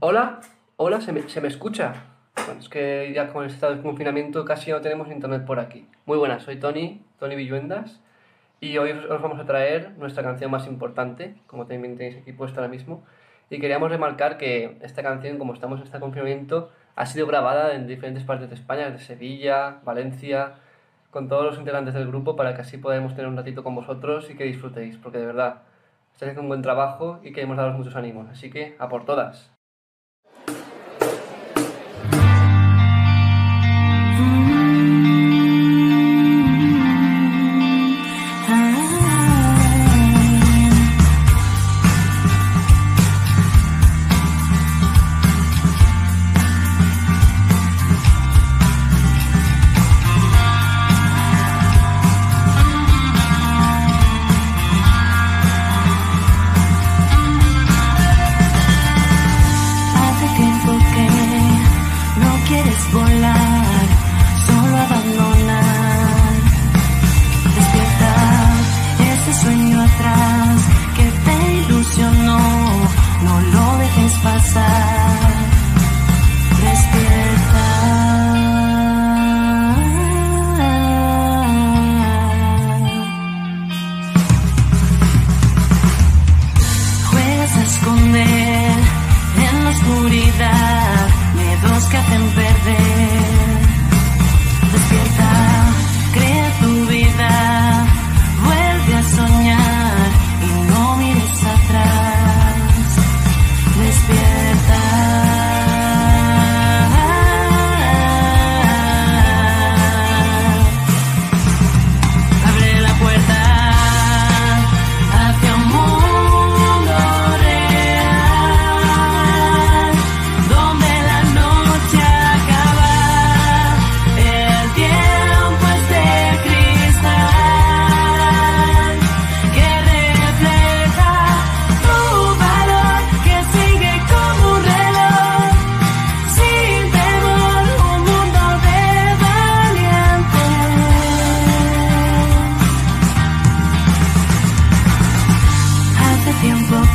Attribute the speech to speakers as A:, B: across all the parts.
A: Hola, hola, ¿se me, se me escucha? Bueno, es que ya con el estado de confinamiento casi no tenemos internet por aquí. Muy buenas, soy Tony, Tony Villuendas, y hoy os, os vamos a traer nuestra canción más importante, como también tenéis aquí puesta ahora mismo, y queríamos remarcar que esta canción, como estamos en este confinamiento, ha sido grabada en diferentes partes de España, de Sevilla, Valencia, con todos los integrantes del grupo, para que así podamos tener un ratito con vosotros y que disfrutéis, porque de verdad, estáis haciendo un buen trabajo y queremos daros muchos ánimos, así que a por todas.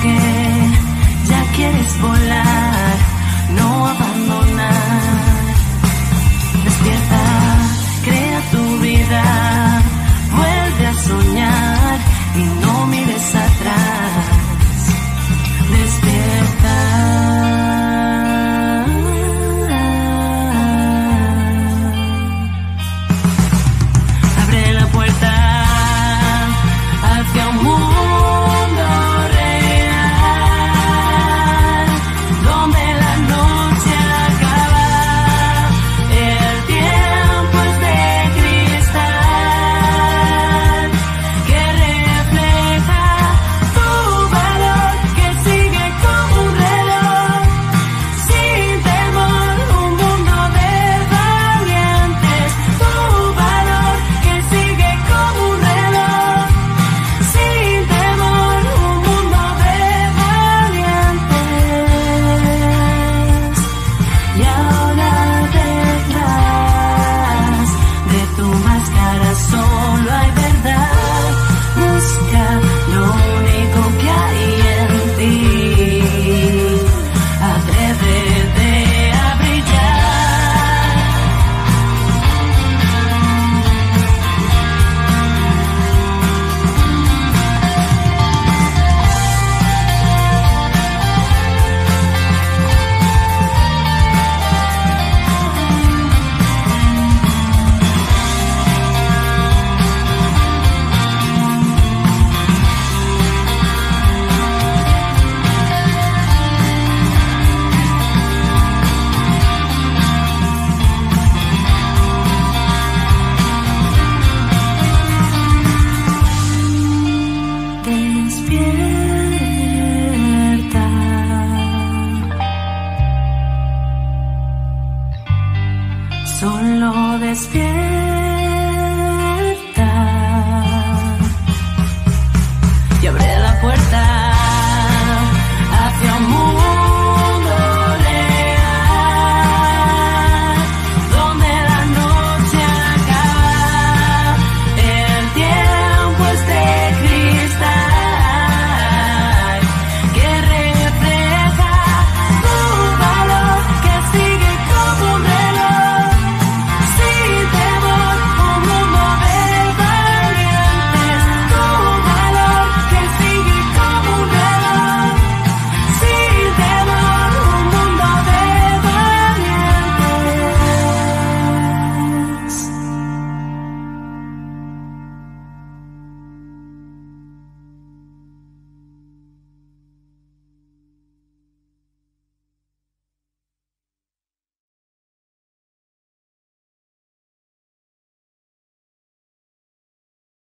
A: ya quieres volar. Solo despierta.